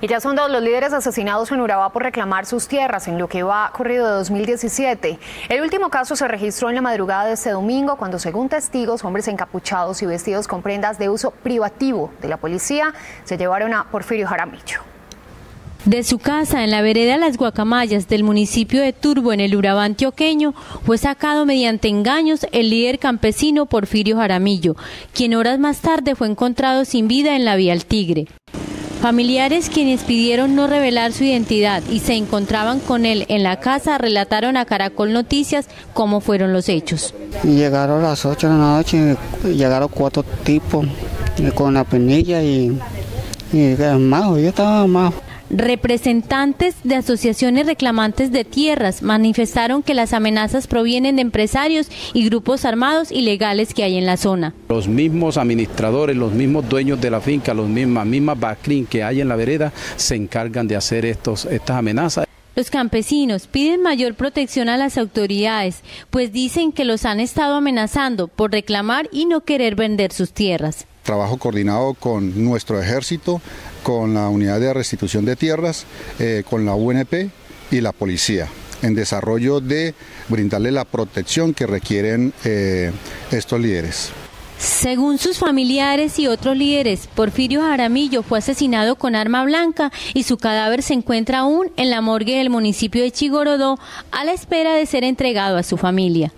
Y ya son dos los líderes asesinados en Urabá por reclamar sus tierras en lo que va corrido de 2017. El último caso se registró en la madrugada de este domingo cuando, según testigos, hombres encapuchados y vestidos con prendas de uso privativo de la policía se llevaron a Porfirio Jaramillo. De su casa en la vereda Las Guacamayas del municipio de Turbo en el Urabá antioqueño fue sacado mediante engaños el líder campesino Porfirio Jaramillo, quien horas más tarde fue encontrado sin vida en la vía al Tigre. Familiares quienes pidieron no revelar su identidad y se encontraban con él en la casa relataron a Caracol Noticias cómo fueron los hechos. Llegaron a las 8 de la noche, llegaron cuatro tipos con la penilla y, y yo estaba más. Representantes de asociaciones reclamantes de tierras manifestaron que las amenazas provienen de empresarios y grupos armados ilegales que hay en la zona. Los mismos administradores, los mismos dueños de la finca, los mismas mismas baclín que hay en la vereda se encargan de hacer estos, estas amenazas. Los campesinos piden mayor protección a las autoridades, pues dicen que los han estado amenazando por reclamar y no querer vender sus tierras trabajo coordinado con nuestro ejército, con la unidad de restitución de tierras, eh, con la UNP y la policía en desarrollo de brindarle la protección que requieren eh, estos líderes. Según sus familiares y otros líderes, Porfirio Jaramillo fue asesinado con arma blanca y su cadáver se encuentra aún en la morgue del municipio de Chigorodó a la espera de ser entregado a su familia.